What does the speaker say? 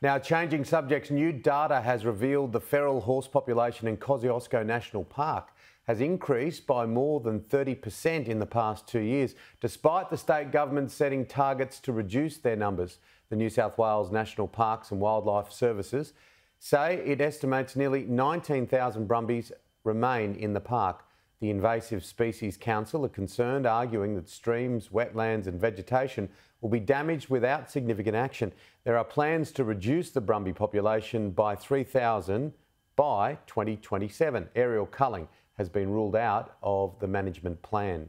Now, changing subjects, new data has revealed the feral horse population in Kosciuszko National Park has increased by more than 30% in the past two years, despite the state government setting targets to reduce their numbers. The New South Wales National Parks and Wildlife Services say it estimates nearly 19,000 brumbies remain in the park. The Invasive Species Council are concerned, arguing that streams, wetlands, and vegetation will be damaged without significant action. There are plans to reduce the Brumby population by 3,000 by 2027. Aerial culling has been ruled out of the management plan.